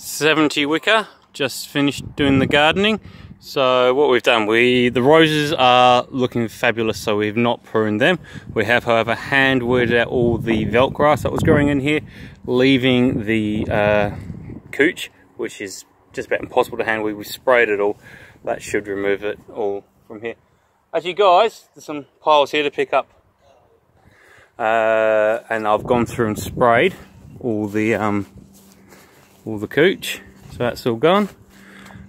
70 Wicca, just finished doing the gardening. So what we've done, we the roses are looking fabulous, so we've not pruned them. We have, however, hand weeded out all the veld grass that was growing in here, leaving the uh, couch, which is just about impossible to hand weed. We sprayed it all. That should remove it all from here. As you guys, there's some piles here to pick up. Uh, and I've gone through and sprayed all the um, all the couch so that's all gone.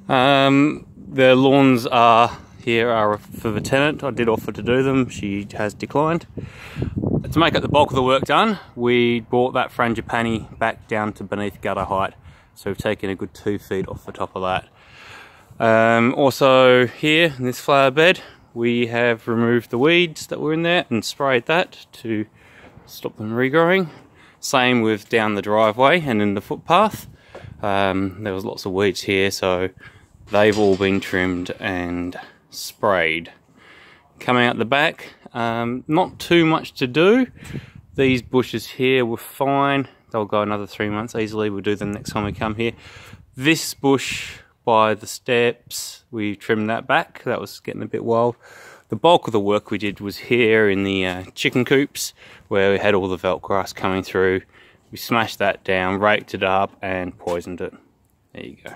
Um, the lawns are here are for the tenant. I did offer to do them. She has declined. To make up the bulk of the work done we brought that frangipani back down to beneath gutter height. So we've taken a good two feet off the top of that. Um, also here in this flower bed we have removed the weeds that were in there and sprayed that to stop them regrowing. Same with down the driveway and in the footpath um, there was lots of weeds here, so they've all been trimmed and sprayed. Coming out the back, um, not too much to do. These bushes here were fine. They'll go another three months easily. We'll do them next time we come here. This bush by the steps, we trimmed that back. That was getting a bit wild. The bulk of the work we did was here in the uh, chicken coops where we had all the veld grass coming through we smashed that down, raked it up and poisoned it. There you go.